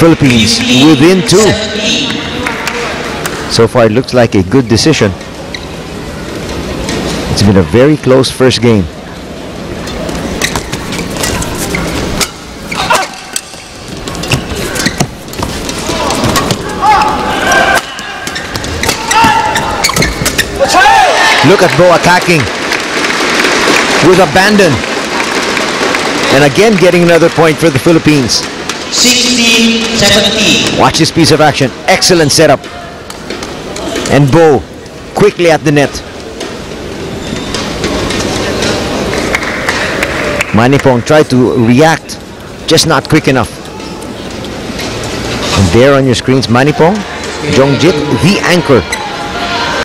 Philippines within two. So far, it looks like a good decision. It's been a very close first game. Look at Boe attacking with abandon. And again getting another point for the Philippines. 60, 70. Watch this piece of action. Excellent setup. And Boe quickly at the net. Manipong tried to react, just not quick enough. And there on your screens, Manipong, Jongjit, the anchor.